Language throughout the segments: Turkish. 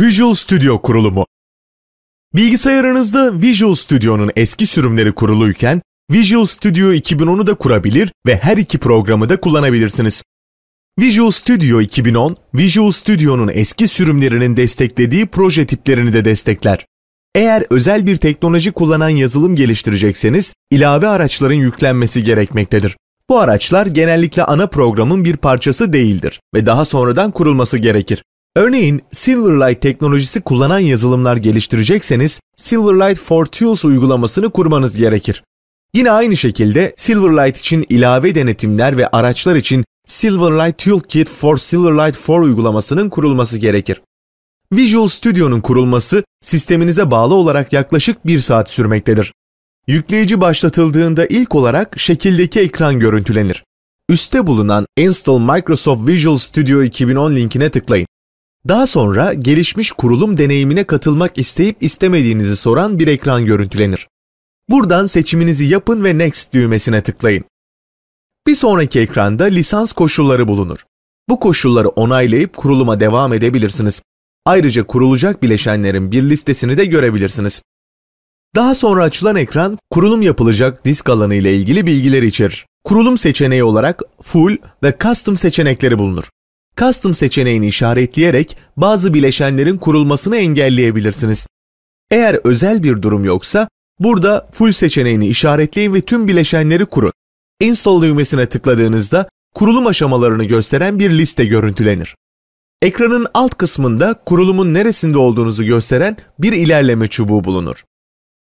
Visual Studio kurulumu Bilgisayarınızda Visual Studio'nun eski sürümleri kuruluyken Visual Studio 2010'u da kurabilir ve her iki programı da kullanabilirsiniz. Visual Studio 2010, Visual Studio'nun eski sürümlerinin desteklediği proje tiplerini de destekler. Eğer özel bir teknoloji kullanan yazılım geliştirecekseniz, ilave araçların yüklenmesi gerekmektedir. Bu araçlar genellikle ana programın bir parçası değildir ve daha sonradan kurulması gerekir. Örneğin Silverlight teknolojisi kullanan yazılımlar geliştirecekseniz Silverlight for Tools uygulamasını kurmanız gerekir. Yine aynı şekilde Silverlight için ilave denetimler ve araçlar için Silverlight Toolkit for Silverlight 4 uygulamasının kurulması gerekir. Visual Studio'nun kurulması sisteminize bağlı olarak yaklaşık 1 saat sürmektedir. Yükleyici başlatıldığında ilk olarak şekildeki ekran görüntülenir. Üste bulunan Install Microsoft Visual Studio 2010 linkine tıklayın. Daha sonra gelişmiş kurulum deneyimine katılmak isteyip istemediğinizi soran bir ekran görüntülenir. Buradan seçiminizi yapın ve Next düğmesine tıklayın. Bir sonraki ekranda lisans koşulları bulunur. Bu koşulları onaylayıp kuruluma devam edebilirsiniz. Ayrıca kurulacak bileşenlerin bir listesini de görebilirsiniz. Daha sonra açılan ekran kurulum yapılacak disk alanı ile ilgili bilgiler içerir. Kurulum seçeneği olarak Full ve Custom seçenekleri bulunur. Custom seçeneğini işaretleyerek bazı bileşenlerin kurulmasını engelleyebilirsiniz. Eğer özel bir durum yoksa burada Full seçeneğini işaretleyin ve tüm bileşenleri kurun. Install düğmesine tıkladığınızda kurulum aşamalarını gösteren bir liste görüntülenir. Ekranın alt kısmında kurulumun neresinde olduğunuzu gösteren bir ilerleme çubuğu bulunur.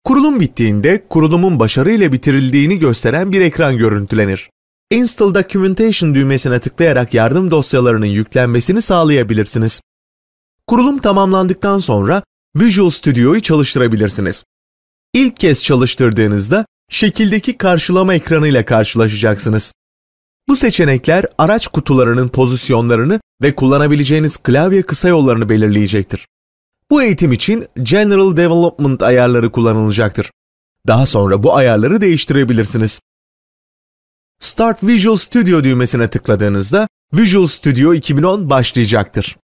Kurulum bittiğinde kurulumun başarıyla bitirildiğini gösteren bir ekran görüntülenir. Install Documentation düğmesine tıklayarak yardım dosyalarının yüklenmesini sağlayabilirsiniz. Kurulum tamamlandıktan sonra Visual Studio'yu çalıştırabilirsiniz. İlk kez çalıştırdığınızda şekildeki karşılama ekranı ile karşılaşacaksınız. Bu seçenekler araç kutularının pozisyonlarını ve kullanabileceğiniz klavye kısa yollarını belirleyecektir. Bu eğitim için General Development ayarları kullanılacaktır. Daha sonra bu ayarları değiştirebilirsiniz. Start Visual Studio düğmesine tıkladığınızda Visual Studio 2010 başlayacaktır.